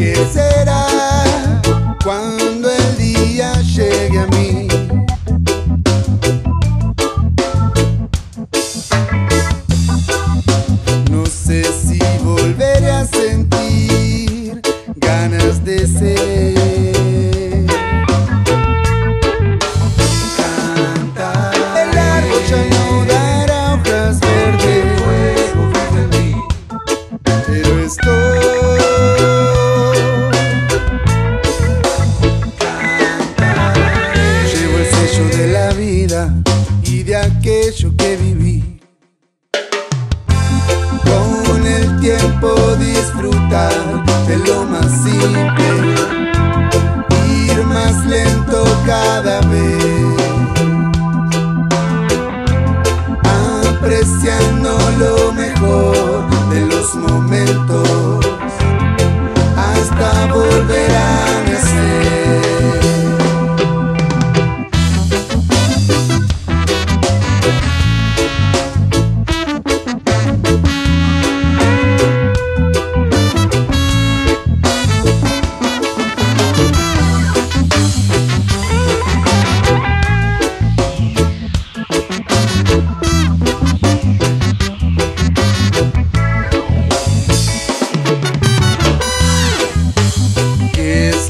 qué será cuando el día llegue a mí. No sé si volveré a sentir ganas de ser. Estoy y de aquello que viví. Con el tiempo disfrutar de lo más simple, ir más lento cada vez,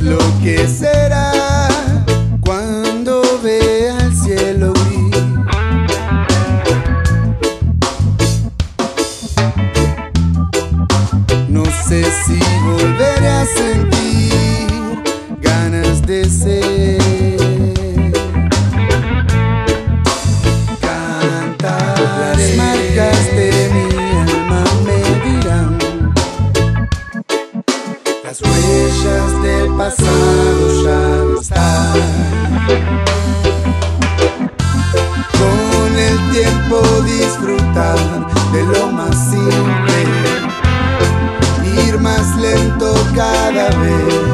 lo que será las huellas del pasado ya no están. Con el tiempo disfrutar de lo más simple, ir más lento cada vez,